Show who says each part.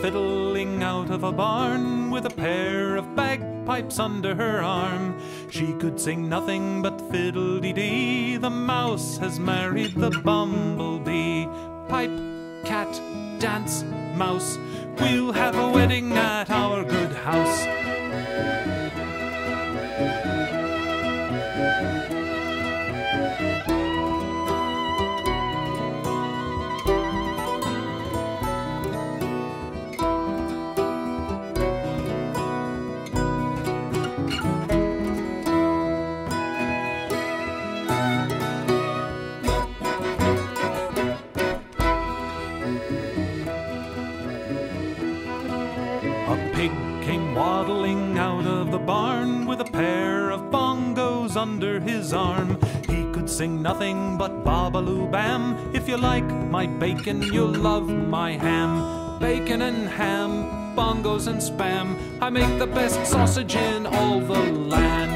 Speaker 1: fiddling out of a barn with a pair of bagpipes under her arm. She could sing nothing but fiddle-dee-dee. The mouse has married the bumblebee. Pipe, cat, dance, mouse. We'll have a wedding at our good house. A pig came waddling out of the barn with a pair of bongos under his arm. He could sing nothing but Babaloo Bam. If you like my bacon, you'll love my ham. Bacon and ham, bongos and spam. I make the best sausage in all the land.